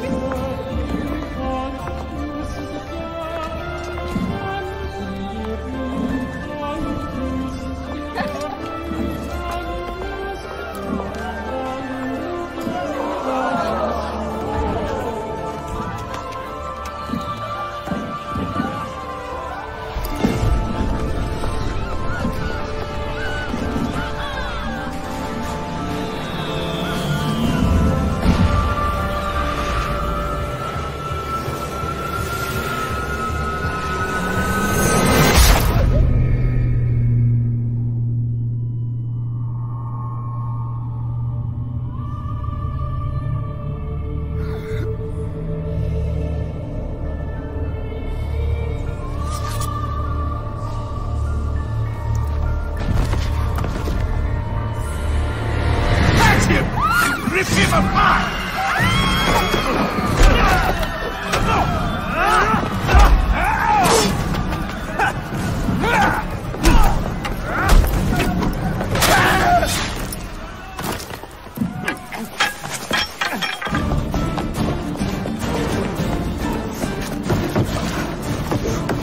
Tschüss.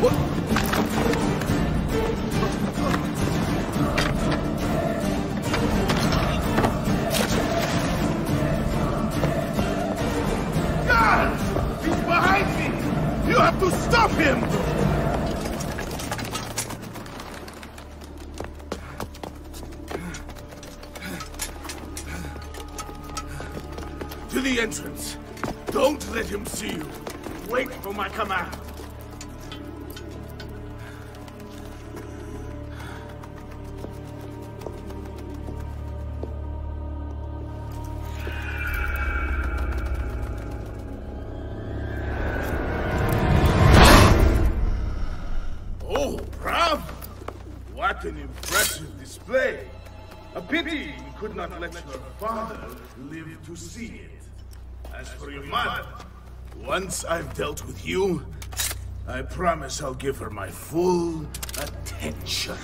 What? To the entrance. Don't let him see you. Wait for my command. Oh, bravo! What an impressive display! A pity you could not let your father live to see it. As for your mother, once I've dealt with you, I promise I'll give her my full attention.